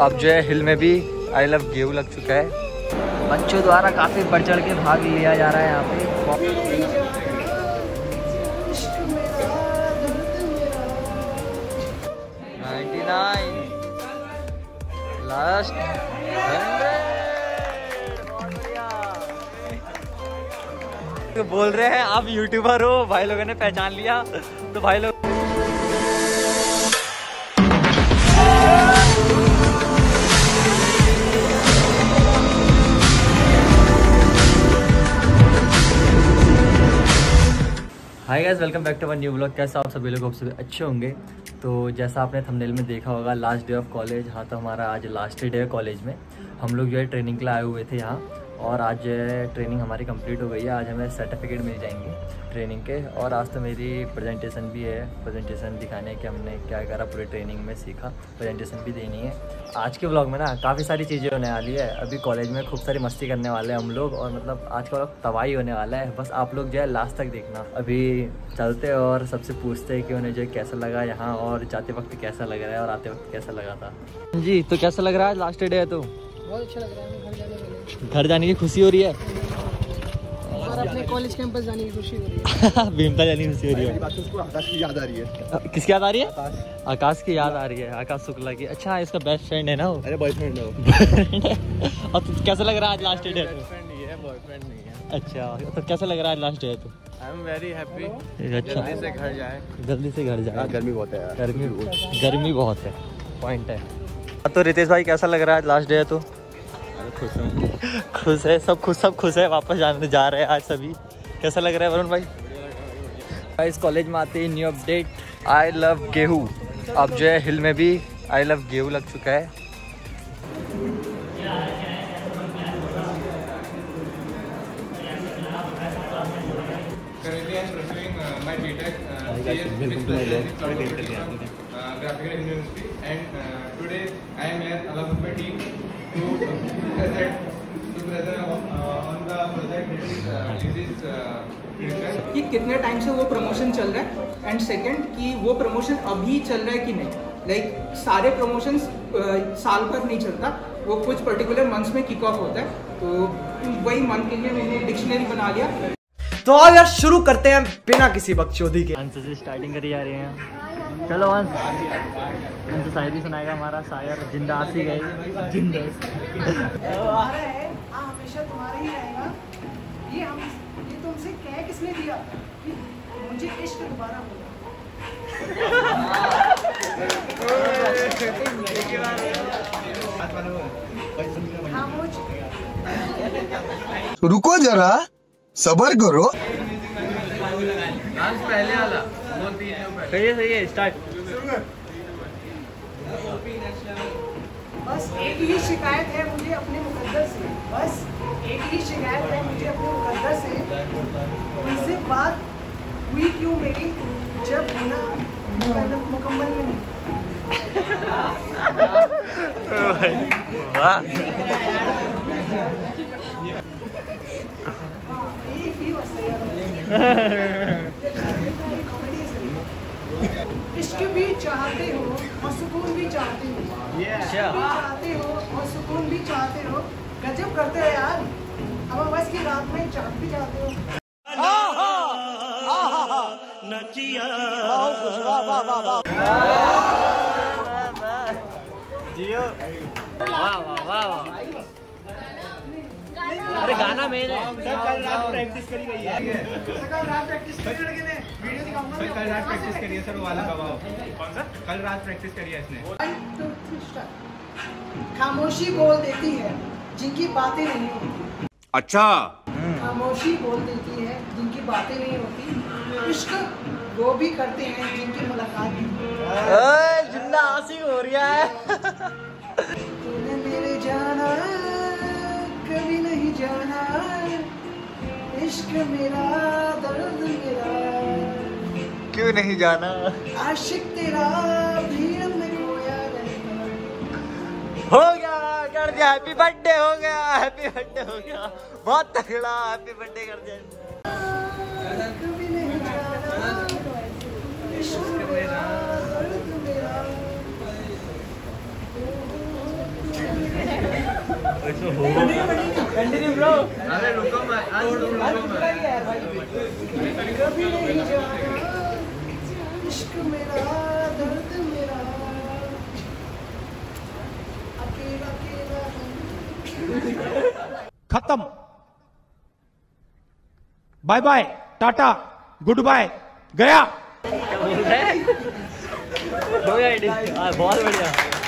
अब जो है हिल में भी आई लव गेहूँ लग चुका है। बच्चों द्वारा काफ़ी बढ़ चढ़ के भाग लिया जा रहा है यहाँ पे। लास्ट तो बोल रहे हैं आप यूट्यूबर हो भाई लोगों ने पहचान लिया तो भाई लोग hi guys welcome back to one new blog कैसे आप सभी लोग? आप सभी अच्छे होंगे। तो जैसा आपने थंबनेल में देखा होगा लास्ट डे ऑफ़ कॉलेज हाँ तो हमारा आज लास्ट डे है कॉलेज में। हम लोग जो है ट्रेनिंग के लिए आए हुए थे यहाँ। और आज ट्रेनिंग हमारी कंप्लीट हो गई है। आज हमें सर्टिफिकेट मिल जाएँगे ट्रेनिंग के। और आज तो मेरी प्रेजेंटेशन भी है। प्रेजेंटेशन दिखाने की हमने क्या करा पूरे ट्रेनिंग में सीखा। प्रेजेंटेशन भी देनी है। आज के ब्लॉग में ना काफ़ी सारी चीज़ें होने वाली है। अभी कॉलेज में खूब सारी मस्ती करने वाले हैं हम लोग। और मतलब आज का ब्लॉग तबाही होने वाला है। बस आप लोग जो है लास्ट तक देखना। अभी चलते और सबसे पूछते हैं कि उन्हें जो है कैसा लगा यहाँ और जाते वक्त कैसा लग रहा है और आते वक्त कैसा लगा था? जी तो कैसा लग रहा है? लास्ट डे है तो? बहुत अच्छा लग रहा है। घर जाने के खुशी हो रही है। और अपने कॉलेज कैंपस जाने की खुशी हो रही है। भीमता जाने की खुशी हो रही है। आकाश की याद आ रही है। किसकी याद आ रही है? आकाश। की याद आ रही है। आकाश शुक्ला की। अच्छा इसका बेस्ट फ्रेंड है ना वो? अरे बॉयफ्रेंड है वो। और तो कैसा लग रहा है आज लास्ट डे तो बॉयफ्रेंड नहीं है अच्छा तो कैसा लग रहा है लास्ट डे तो आई एम वेरी हैप्पी अच्छा। से घर जाए। जल्दी से घर जाए। गर्मी बहुत है यार। गर्मी गर्मी बहुत है। पॉइंट है। तो रितेश भाई कैसा लग रहा है आज लास्ट डे है तो खुश हूँ। खुश है सब खुश सब खुश है वापस जाने जा रहे हैं आज सभी। कैसा लग रहा है वरुण भाई? भाई इस कॉलेज में आते हैं न्यू अपडेट आई लव गेहूँ। अब जो है हिल में भी आई लव गेहूँ लग चुका है। Graphical uh, on the project that is uh, disease uh, कि कितने टाइम से वो प्रमोशन चल रहा है? एंड सेकंड कि वो प्रमोशन अभी चल रहा है कि नहीं? लाइक like, सारे प्रमोशन साल भर नहीं चलता। वो कुछ पर्टिकुलर मंथ्स में किक ऑफ़ होता है। तो वही मंथ के लिए मैंने डिक्शनरी बना लिया। तो आओ यार शुरू करते हैं बिना किसी बकचोदी के। से स्टार्टिंग करी जा रहे है। चलो अंश अंश शायरी सुनाएगा हमारा शायर ज़िंदा आसी गए ज़िंदा है हाँ हमेशा तुम्हारा ही रहेगा ये हम ये तुमसे कह किसने दिया कि मुझे इश्क दोबारा होगा रुको जरा सबर करो। सही है सही है स्टार्ट बस एक ही शिकायत है मुझे अपने मुकद्दर से। बस एक ही शिकायत है मुझे अपने मुकद्दर से उनसे बात हुई क्यों मेरी जब होना मुकम्मल- में नहीं। वाह। ये इश्क भी चाहते हो और सुकून भी चाहते हो। अच्छा भी चाहते हो और सुकून भी चाहते हो। गजब करते हो यार। अब बस की रात में चाहते भी चाहते हो। जियो। वाह वाह वाह वाह। अरे गाना मेन है। कल रात प्रैक्टिस करी गई है। कल रात प्रैक्टिस करने लगे ने सर कल रात प्रैक्टिस करी है सर वो वाला गवाह कौन सा? कल रात प्रैक्टिस करी है इसने. खामोशी बोल देती है जिनकी बातें नहीं होती। अच्छा। खामोशी बोल देती है जिनकी बातें नहीं होती। इश्क वो भी करते हैं जिनकी मुलाकात नहीं ज़िंदा हो रही है। तूने मेरे जाना कभी नहीं जाना। इश्क मेरा दर्द मेरा। क्यों नहीं जाना? आशिक तेरा भीड़ में हो गया कर दिया हैप्पी बर्थडे हो गया हैप्पी बर्थडे हो गया। बहुत तगड़ा हैप्पी बर्थडे कर दिया। अरे रुको मैं आज तुम रुको मैं। कभी नहीं जाना। इश्क मेरा दर्द मेरा। अकेला अकेला खत्म। Bye bye tata good bye गया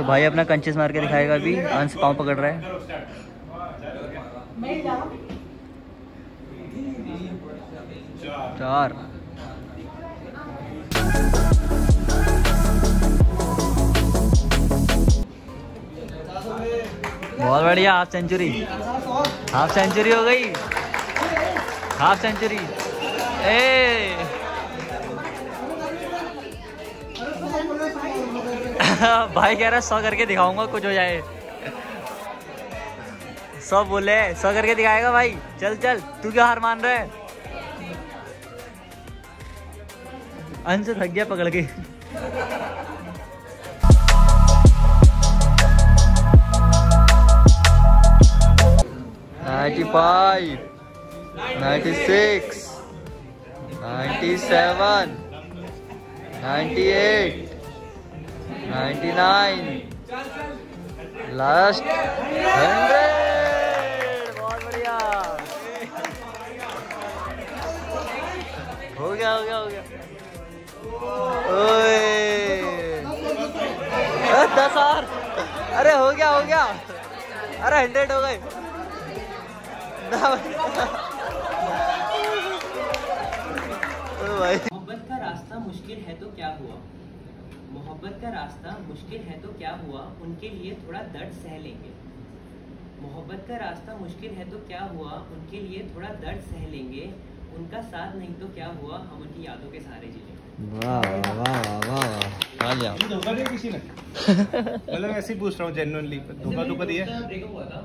तो भाई अपना कंचेस मार के दिखाएगा अभी। अंश पाँव पकड़ रहा है। चार। बहुत बढ़िया हाफ़ सेंचुरी हाफ़ सेंचुरी हो गई। Half century A! भाई कह रहा सौ करके दिखाऊँगा, कुछ हो जाए। सौ बोले, सौ करके दिखाएगा भाई। चल चल, तू क्या हार मान रहा है? अंश थक गया पकड़ के। Ninety five ninety six ninety seven ninety eight ninety nine. Last hundred बहुत बढ़िया। हो गया हो गया हो गया। ओए। दस और। अरे हो गया हो गया। अरे हंड्रेड हो गए। भाई। मोहब्बत का रास्ता मुश्किल है तो क्या हुआ? मोहब्बत का रास्ता मुश्किल है तो क्या हुआ उनके लिए थोड़ा दर्द सह लेंगे मोहब्बत का रास्ता मुश्किल है तो क्या हुआ उनके लिए थोड़ा दर्द सह लेंगे उनका साथ नहीं तो क्या हुआ हम उनकी यादों के सहारे जी लेंगे वाह वाह वाह वाह वाह तालियाँ धोखा दिया किसी ने मतलब ऐसे ही पूछ रहा हूँ जेन्युइनली धोखा धोखा दिया ब्रेकअप हुआ था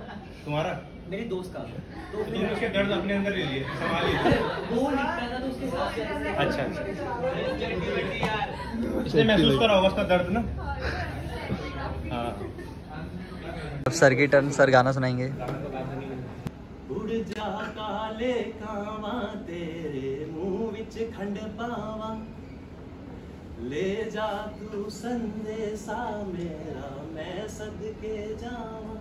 तुम्हारा मेरे दोस्त का तो तुमने उसके दर्द अपने अंदर ले लिए संभाल लिए वो लिखता था तो उसके साथ ऐसे- अच्छा अच्छा इसने महसूस करा होगा उसका दर्द ना। हाँ। अब सर की टर्न सर गाना सुनाएँगे। उड़ जा काले कावा तेरे मुँह विच खंड पावा। ले जा तू संदेशा मेरा मैं सदके जावा।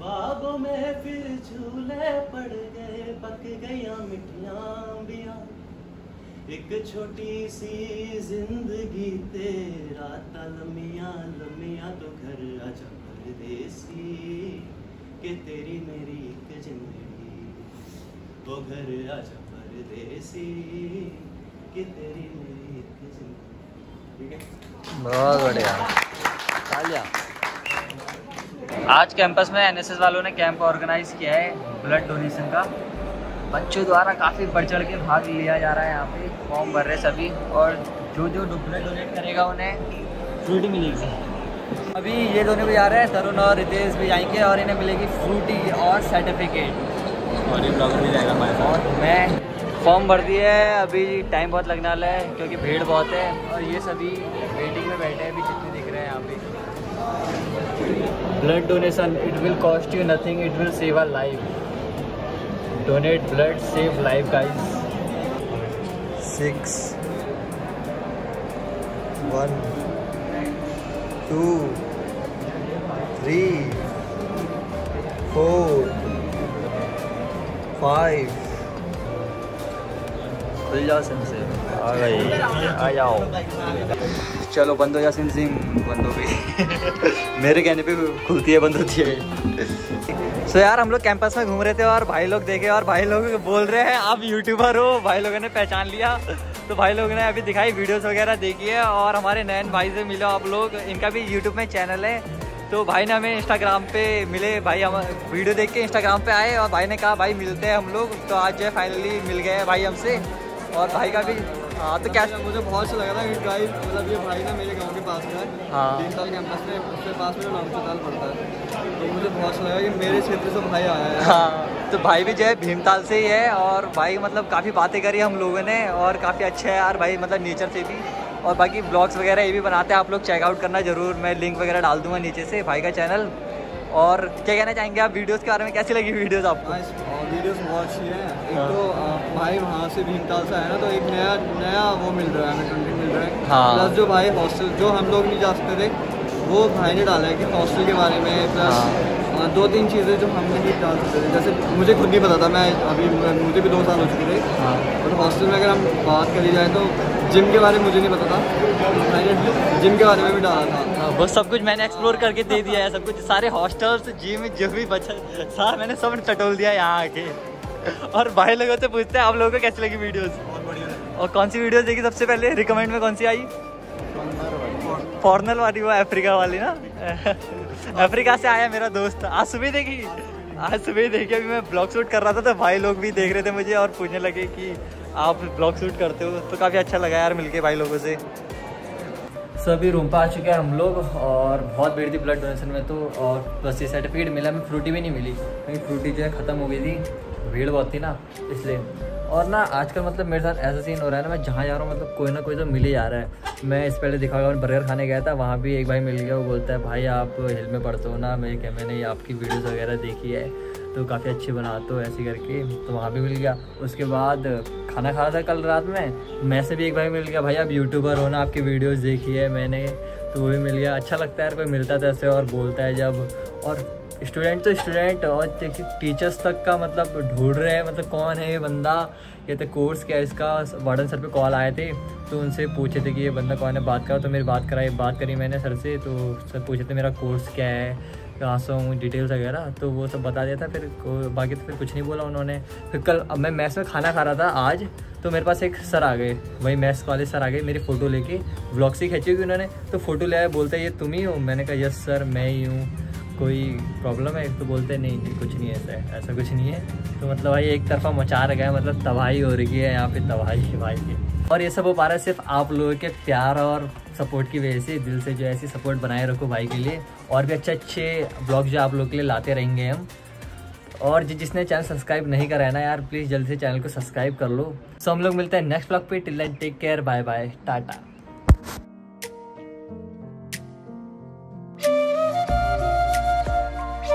बागों में फिर झूले पड़ गए पक गया मिठियाँ बिया। एक छोटी सी ज़िंदगी तेरा तलमिया लमिया तो घर आजा परदेसी, के तेरी मेरी एक ज़िंदगी। वो घर आजा परदेसी, के तेरी मेरी एक ज़िंदगी। ठीक है? बहुत बढ़िया। तालियाँ। आज कैंपस में एनएसएस वालों ने कैंप ऑर्गेनाइज किया है ब्लड डोनेशन का। बच्चों द्वारा काफ़ी बढ़ चढ़ के भाग लिया जा रहा है यहाँ पे। फॉर्म भर रहे सभी और जो जो ब्लड डोनेट करेगा उन्हें फ्रूटी मिलेगी। अभी ये दोनों भी जा रहे हैं तरुण और रितेश भी जाएँगे और इन्हें मिलेगी फ्रूटी और सर्टिफिकेट और ये ब्लॉगर भी जाएगा हमारे और मैं फॉर्म भर दिया है अभी टाइम बहुत लगने वाला है क्योंकि भीड़ बहुत है और ये सभी वेटिंग में बैठे हैं अभी जितने दिख रहे हैं यहाँ पे। Blood donation it will cost you nothing it will save a life donate blood save life guys six one two three four five खुल जाओ सिम से आ गई। आ जाओ। चलो बंद हो जा सिम सिम बंद हो गई मेरे कहने पे खुलती है बंद होती है सो यार, हम लोग कैंपस में घूम रहे थे और भाई लोग देखे और भाई लोग बोल रहे हैं, आप यूट्यूबर हो, भाई लोगों ने पहचान लिया। तो भाई लोगों ने अभी दिखाई वीडियोस वगैरह देखी है और हमारे नयन भाई से मिलो आप लोग। इनका भी यूट्यूब में चैनल है। तो भाई ने हमें इंस्टाग्राम पे मिले। भाई हम वीडियो देख के इंस्टाग्राम पे आए और भाई ने कहा, भाई मिलते हैं हम लोग। तो आज जो है फाइनली मिल गए भाई हमसे। और भाई का भी हाँ तो क्या मुझे बहुत अच्छा लगा था कि गाइस मतलब ये भाई ना मेरे गाँव के पास का है। हाँ। तीन साल कैंपस में उसके पास में नाम ताल पड़ता है। तो मुझे बहुत अच्छा लगा कि मेरे क्षेत्र से भाई आया है। हाँ तो भाई भी जो है भीमताल से ही है और भाई मतलब काफ़ी बातें करी हम लोगों ने और काफ़ी अच्छा है यार भाई मतलब नेचर से भी। और बाकी ब्लॉग्स वगैरह ये भी बनाते हैं आप लोग चेकआउट करना ज़रूर। मैं लिंक वगैरह डाल दूँगा नीचे से भाई का चैनल और क्या कहना चाहेंगे आप वीडियोस के बारे में? कैसी लगी वीडियोस आपको? और वीडियोस बहुत अच्छी है। एक तो भाई वहाँ से भीमताल से आया ना तो एक नया नया वो मिल रहा है हमें कंटेंट मिल रहा है। हाँ। प्लस जो भाई हॉस्टल जो हम लोग नहीं जा सकते थे वो भाई ने डाला है कि हॉस्टल के बारे में प्लस आ, दो तीन चीज़ें जो हम नहीं डाल सकते थे। जैसे मुझे खुद नहीं पता था मैं अभी मुझे भी दो साल हो चुके थे। और हॉस्टल में अगर हम बात करी जाए तो जिम के बारे में मुझे नहीं पता था। भाई ने जिम के बारे में भी डाला था। हाँ, वो सब कुछ मैंने एक्सप्लोर करके दे दिया है सब कुछ। सारे हॉस्टल्स जिम जो भी बचा सारा मैंने सब टटोल दिया यहाँ आके। और भाई लोगों से पूछते हैं आप लोगों को कैसी लगी वीडियोस और कौन सी वीडियोस देखी सबसे पहले? रिकमेंड में कौन सी आई? फॉर्नल वाली वो अफ्रीका वाली ना? अफ्रीका से आया मेरा दोस्त। आज सुबह देखी? आज सुबह देखी। अभी मैं ब्लॉग शूट कर रहा था तो भाई लोग भी देख रहे थे मुझे और पूछने लगे कि आप ब्लॉग शूट करते हो? तो काफ़ी अच्छा लगा यार मिलके भाई लोगों से। सो अभी रूम पर आ चुके हैं हम लोग और बहुत भीड़ थी ब्लड डोनेशन में तो और बस ये सर्टिफिकेट मिला, हमें फ्रूटी भी नहीं मिली। क्योंकि फ्रूटी जो है ख़त्म हो गई थी, भीड़ बहुत थी ना, इसलिए। और ना, आजकल मतलब मेरे साथ ऐसा सीन हो रहा है ना, मैं जहाँ जा रहा हूँ मतलब कोई ना कोई तो मिल ही जा रहा है। मैं इस पहले दिखा मैं बर्गर खाने गया था, वहाँ भी एक भाई मिल गया, वो बोलता है, भाई, आप हिल में पढ़ते हो ना, मैं क्या मैंने आपकी वीडियोज़ वगैरह देखी है तो काफ़ी अच्छी बनाते हो, ऐसे करके। तो वहाँ भी मिल गया। उसके बाद खाना खा रहा था कल रात में, मैं से भी एक भाई मिल गया, भाई, आप यूट्यूबर हो ना, आपकी वीडियोज़ देखी है मैंने तो वो भी मिल गया। अच्छा लगता है यार, कोई मिलता था ऐसे और बोलता है जब, और स्टूडेंट तो स्टूडेंट और टीचर्स तक का मतलब ढूंढ रहे हैं मतलब कौन है ये बंदा? ये तो कोर्स क्या इसका? वार्डन सर पे कॉल आए थे तो उनसे पूछे थे कि ये बंदा कौन है? बात करो तो मेरी बात कराई, बात करी मैंने सर से तो सर पूछे थे मेरा कोर्स क्या है, कहाँ से हूँ डिटेल्स वगैरह तो वो सब बता दिया था, फिर बाकी तो फिर कुछ नहीं बोला उन्होंने। फिर कल, अब मैं मैथ्स में खाना खा रहा था आज तो मेरे पास एक सर आ गए, वही मैथ्स वाले सर आ गए मेरी फ़ोटो लेके ब्लॉग से खींची हुई उन्होंने तो फ़ोटो ले बोलते ये तुम ही हो? मैंने कहा, यस सर, मैं ही हूँ। कोई प्रॉब्लम है? तो बोलते नहीं नहीं, कुछ नहीं, ऐसा है, ऐसा कुछ नहीं है। तो मतलब भाई, एक तरफा मचा रखा है मतलब तबाही हो रही है यहाँ पे, तबाही है भाई। की और ये सब हो पा रहा है सिर्फ़ आप लोगों के प्यार और सपोर्ट की वजह से, दिल से जो ऐसी सपोर्ट बनाए रखो भाई के लिए। और भी अच्छे अच्छे ब्लॉग जो आप लोग के लिए लाते रहेंगे हम। और जिसने चैनल सब्सक्राइब नहीं करा है ना यार प्लीज़ जल्दी से चैनल को सब्सक्राइब कर लो। सो हम लोग मिलते हैं नेक्स्ट ब्लॉग पे। Till take care bye bye tata.